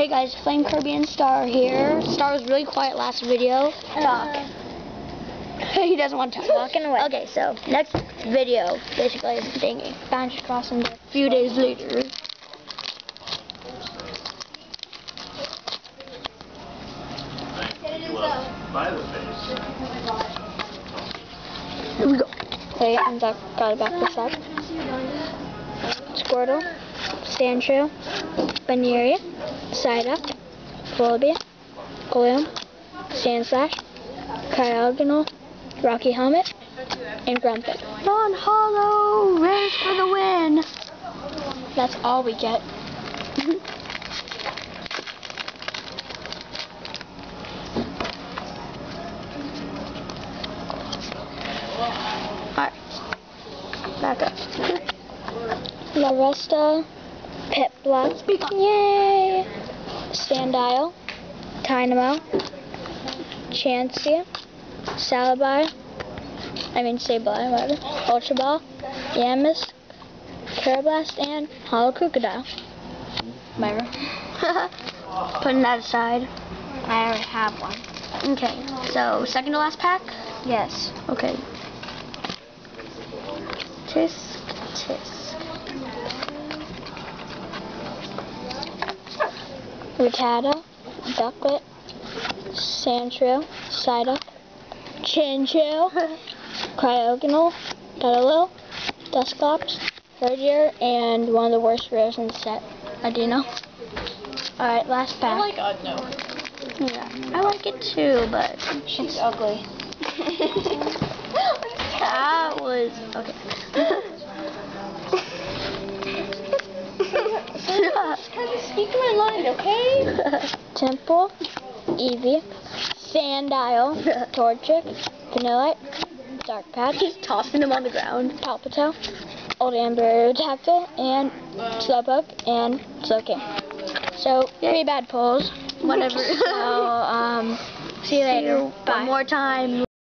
Hey guys, Flame Kirby and Star here. Star was really quiet last video. Talk. he doesn't want to talk. Walking away. Okay, so next video, basically, is thingy. Bounce crossing a few days later. Here we go. Okay, I'm back, gotta back this up. Squirtle, Sandshrew, Baneri, Psyduck, Volibee, Gloom, Sandslash, Cryogonal, Rocky Helmet, and Grumpet. Non-hollow! Race for the win! That's all we get. Alright. Back up. Larvesta, Piplup, yay! Sandile, Tynamo, Chansey, Salabai, I mean Sableye, whatever, Ultra Ball, Yamis, Karrablast, and Hollow Krookodile. Whatever. Putting that aside. I already have one. Okay, so second to last pack? Yes. Okay. Tisk, tisk. Rattata, Ducklett, Sandshrew, Psyduck, Chinchou, Cryogonal, Tuttlelil, Dusclops, Verdier, and one of the worst rares in the set, uh, Audino. Alright, last pack. I like Udno. Yeah, I like it too, but She's ugly. that was okay. Speak my mind, okay? Temple, Eevee, Sandile, Torchic, Vanillite, Dark Patch, Tossing him on the ground. Palpito, Old Amber Tactile, and Slowpoke, and Slowking. So, three bad pulls. Whatever. So, um, see you later. Bye. One more time.